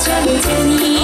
却没见你